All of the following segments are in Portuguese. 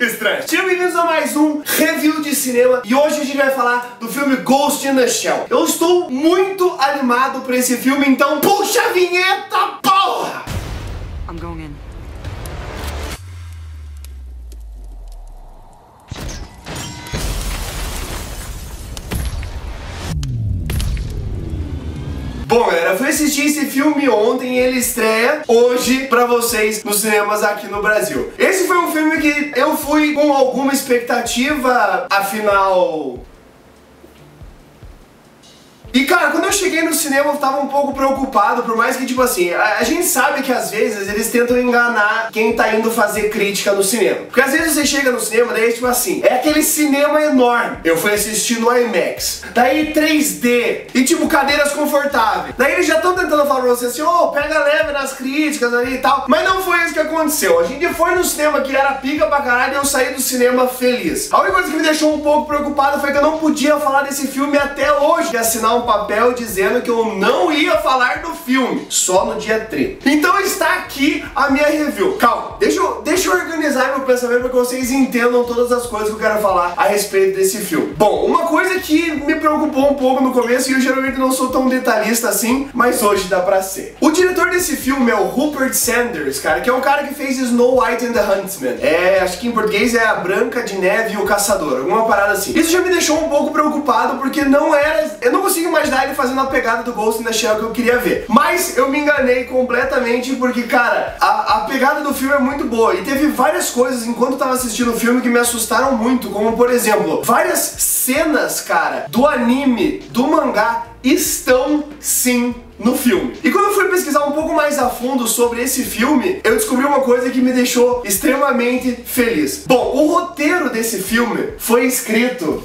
estranho. Sejam bem-vindos a mais um review de cinema e hoje a gente vai falar do filme Ghost in the Shell. Eu estou muito animado por esse filme, então puxa a vinheta, porra! I'm going in. Eu fui assistir esse filme ontem ele estreia hoje pra vocês nos cinemas aqui no Brasil. Esse foi um filme que eu fui com alguma expectativa, afinal... E cara, quando eu cheguei no cinema eu tava um pouco preocupado, por mais que, tipo assim, a, a, gente sabe que às vezes eles tentam enganar quem tá indo fazer crítica no cinema. Porque às vezes você chega no cinema, daí tipo assim, é aquele cinema enorme. Eu fui assistir no IMAX. Daí 3D. E tipo, cadeiras confortáveis. Daí eles já estão tentando falar pra você assim, ô, oh, pega leve nas críticas ali e tal. Mas não foi isso que aconteceu. A gente foi no cinema que era pica pra caralho e eu saí do cinema feliz. A única coisa que me deixou um pouco preocupado foi que eu não podia falar desse filme até hoje. E assinar um papel dizendo que eu não ia falar do filme, só no dia 3. Então está aqui a minha review. Calma, deixa eu, deixa eu organizar meu pensamento para que vocês entendam todas as coisas que eu quero falar a respeito desse filme. Bom, uma coisa que me preocupou um pouco no começo, e eu geralmente não sou tão detalhista assim, mas hoje dá pra ser. O diretor desse filme é o Rupert Sanders, cara, que é um cara que fez Snow White and the Huntsman. É, acho que em português é a Branca de Neve e o Caçador, alguma parada assim. Isso já me deixou um pouco preocupado, porque não era... Eu não consigo imaginar ele fazendo a pegada do Ghost in the Shell que eu queria ver. Mas eu me enganei completamente porque, cara, a, a pegada do filme é muito boa. E teve várias coisas enquanto eu tava assistindo o filme que me assustaram muito. Como, por exemplo, várias cenas, cara, do anime, do mangá, estão sim no filme. E quando eu fui pesquisar um pouco mais a fundo sobre esse filme, eu descobri uma coisa que me deixou extremamente feliz. Bom, o roteiro desse filme foi escrito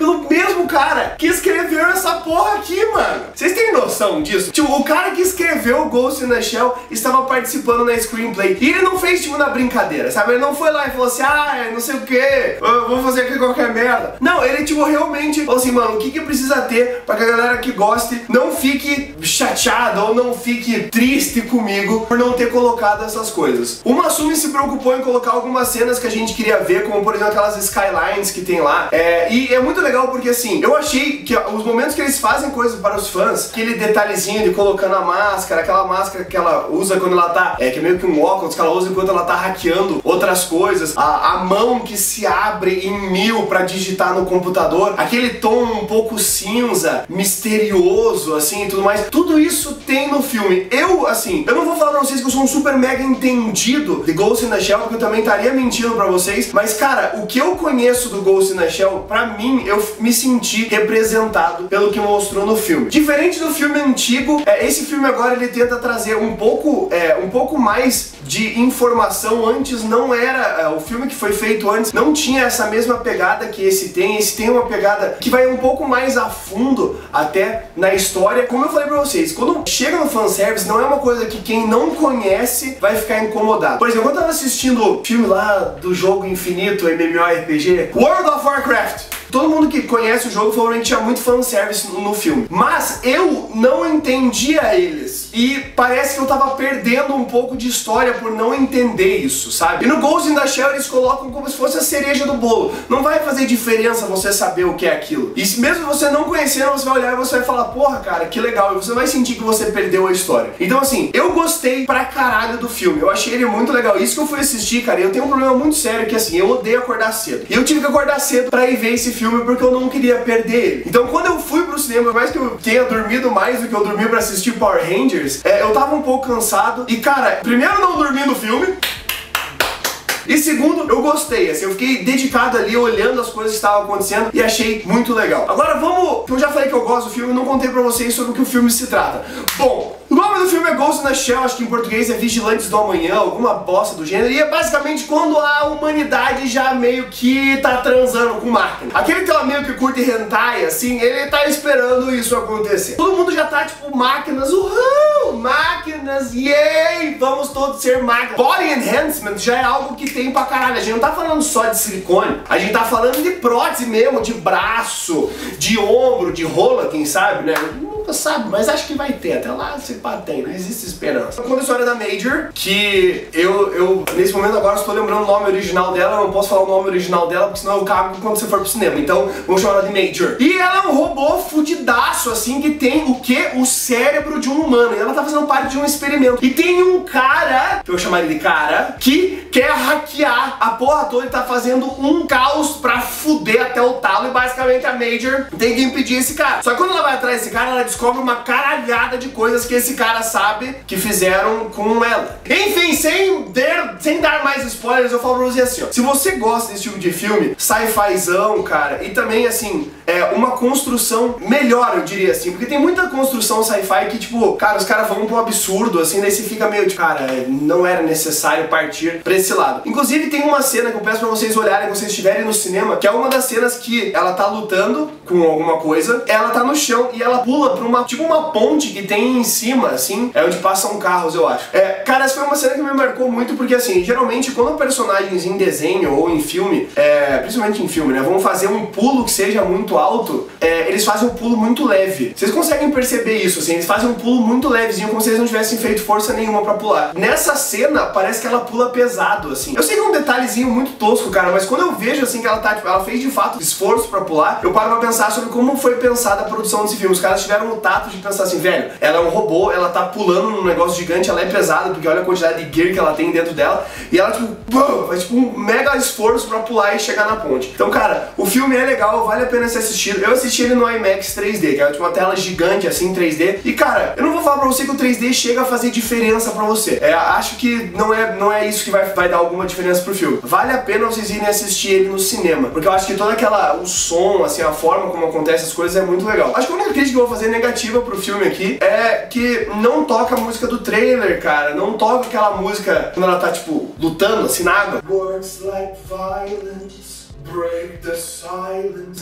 pelo mesmo cara que escreveu essa porra aqui, mano. Vocês têm noção disso? Tipo, o cara que escreveu Ghost in the Shell estava participando na screenplay. E ele não fez, tipo, na brincadeira, sabe? Ele não foi lá e falou assim, ah, não sei o que, vou fazer aqui qualquer merda. Não, ele, tipo, realmente falou assim, mano, o que que precisa ter pra que a galera que goste não fique chateada ou não fique triste comigo por não ter colocado essas coisas. O Masumi se preocupou em colocar algumas cenas que a gente queria ver, como, por exemplo, aquelas skylines que tem lá. É, e é muito legal legal porque assim, eu achei que os momentos que eles fazem coisas para os fãs, aquele detalhezinho de colocando a máscara, aquela máscara que ela usa quando ela tá, é que é meio que um óculos que ela usa enquanto ela tá hackeando outras coisas, a, a mão que se abre em mil para digitar no computador, aquele tom um pouco cinza, misterioso, assim e tudo mais, tudo isso tem no filme. Eu, assim, eu não vou falar pra vocês que eu sou um super mega entendido de Ghost in the Shell, porque eu também estaria mentindo pra vocês, mas cara, o que eu conheço do Ghost in the Shell, pra mim, eu me senti representado pelo que mostrou no filme. Diferente do filme antigo, é, esse filme agora ele tenta trazer um pouco, é, um pouco mais de informação. Antes não era, é, o filme que foi feito antes não tinha essa mesma pegada que esse tem. Esse tem uma pegada que vai um pouco mais a fundo até na história. Como eu falei pra vocês, quando chega no fanservice, não é uma coisa que quem não conhece vai ficar incomodado. Por exemplo, eu tava assistindo o filme lá do jogo infinito, MMORPG, World of Warcraft. Todo mundo que conhece o jogo provavelmente tinha muito fanservice no, no filme. Mas eu não entendia eles. E parece que eu tava perdendo um pouco de história por não entender isso, sabe? E no Ghost in the Shell eles colocam como se fosse a cereja do bolo. Não vai fazer diferença você saber o que é aquilo. E mesmo você não conhecendo, você vai olhar e você vai falar, porra, cara, que legal. E você vai sentir que você perdeu a história. Então, assim, eu gostei pra caralho do filme. Eu achei ele muito legal. Isso que eu fui assistir, cara, eu tenho um problema muito sério que, assim, eu odeio acordar cedo. E eu tive que acordar cedo pra ir ver esse filme filme porque eu não queria perder ele. Então quando eu fui pro cinema, mais que eu tenha dormido mais do que eu dormi pra assistir Power Rangers, é, eu tava um pouco cansado. E cara, primeiro não dormi no filme. E segundo, eu gostei, assim, eu fiquei dedicado ali olhando as coisas que estavam acontecendo e achei muito legal. Agora vamos, eu já falei que eu gosto do filme, não contei pra vocês sobre o que o filme se trata. Bom, filme é Ghost in Shell, acho que em português é Vigilantes do Amanhã, alguma bosta do gênero, e é basicamente quando a humanidade já meio que tá transando com máquina. Aquele que ela meio que curte hentai, assim, ele tá esperando isso acontecer. Todo mundo já tá tipo, máquinas, uhul, máquinas, yay, vamos todos ser máquinas. Body enhancement já é algo que tem pra caralho, a gente não tá falando só de silicone, a gente tá falando de prótese mesmo, de braço, de ombro, de rola, quem sabe, né? Nunca sabe, mas acho que vai ter. Até lá, se pá, tem, não existe esperança. Conta a história da Major, que eu, eu nesse momento agora estou lembrando o nome original dela, eu não posso falar o nome original dela, porque senão eu cago quando você for pro cinema. Então, vamos chamar ela de Major. E ela é um robô fudidaço, assim, que tem o que? O cérebro de um humano. E ela tá fazendo parte de um experimento. E tem um cara, que eu chamaria de cara, que quer hackear a porra toda e tá fazendo um caos pra fuder até o talo. E basicamente a Major tem que impedir esse cara. Só que quando ela vai atrás desse cara, ela descobre uma caralhada de coisas que esse cara sabe que fizeram com ela. Enfim, sem, der, sem dar mais spoilers, eu falo pra você assim, ó. Se você gosta desse tipo de filme, sci-fizão, cara, e também, assim, é uma construção melhor, eu diria assim, porque tem muita construção sci-fi que, tipo, cara, os caras vão pro absurdo, assim, daí você fica meio tipo, cara, não era necessário partir pra esse lado. Inclusive, tem uma cena que eu peço pra vocês olharem vocês estiverem no cinema, que é uma das cenas que ela tá lutando com alguma coisa, ela tá no chão e ela pula pra uma, tipo, uma ponte que tem em cima, assim, é onde passam carros, eu acho. É, cara, essa foi uma cena que me marcou muito, porque, assim, geralmente, quando personagens em desenho ou em filme, é, principalmente em filme, né, vão fazer um pulo que seja muito alto, é, eles fazem um pulo muito leve. Vocês conseguem perceber isso, assim, eles fazem um pulo muito levezinho, como se eles não tivessem feito força nenhuma pra pular. Nessa cena, parece que ela pula pesado, assim. Eu sei que é um detalhezinho muito tosco, cara, mas quando eu vejo, assim, que ela tá, tipo, ela fez de fato esforço pra pular, eu paro pra pensar sobre como foi pensada a produção desse filme. Os caras tiveram o tato de pensar assim, velho, ela é um robô, ela tá pulando num negócio gigante, ela é pesada, porque olha a quantidade de gear que ela tem dentro dela, e ela, tipo, pum, faz tipo um mega esforço pra pular e chegar na ponte. Então, cara, o filme é legal, vale a pena ser Eu assisti ele no IMAX 3D, que é tipo uma tela gigante assim, 3D. E cara, eu não vou falar pra você que o 3D chega a fazer diferença pra você. É, acho que não é, não é isso que vai, vai dar alguma diferença pro filme. Vale a pena vocês irem assistir ele no cinema, porque eu acho que toda aquela, o som, assim, a forma como acontece as coisas é muito legal. Acho que a única crítica que eu vou fazer negativa pro filme aqui é que não toca a música do trailer, cara. Não toca aquela música quando ela tá, tipo, lutando assim na água. Words like violence.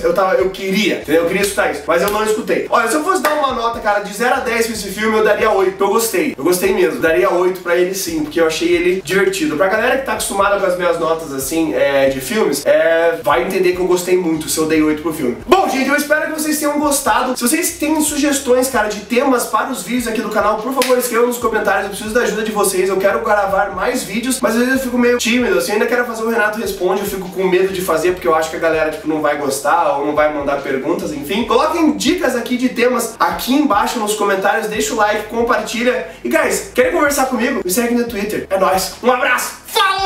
Eu tava, eu queria, entendeu? Eu queria escutar isso, mas eu não escutei. Olha, se eu fosse dar uma nota, cara, de 0 a 10 pra esse filme, eu daria 8. Eu gostei. Eu gostei mesmo. Daria 8 pra ele sim, porque eu achei ele divertido. Pra galera que tá acostumada com as minhas notas assim, é, de filmes, é, vai entender que eu gostei muito se eu dei 8 pro filme. Bom, gente, eu espero que vocês tenham gostado. Se vocês têm sugestões, cara, de temas para os vídeos aqui do canal, por favor, escrevam nos comentários. Eu preciso da ajuda de vocês. Eu quero gravar mais vídeos, mas às vezes eu fico meio tímido, assim, eu ainda quero fazer o Renato Responde, eu fico com medo de fazer porque eu acho que a galera tipo, não vai gostar ou não vai mandar perguntas, enfim. Coloquem dicas aqui de temas aqui embaixo nos comentários, deixa o like, compartilha. E guys, querem conversar comigo? Me segue no Twitter. É nóis. Um abraço. Fala!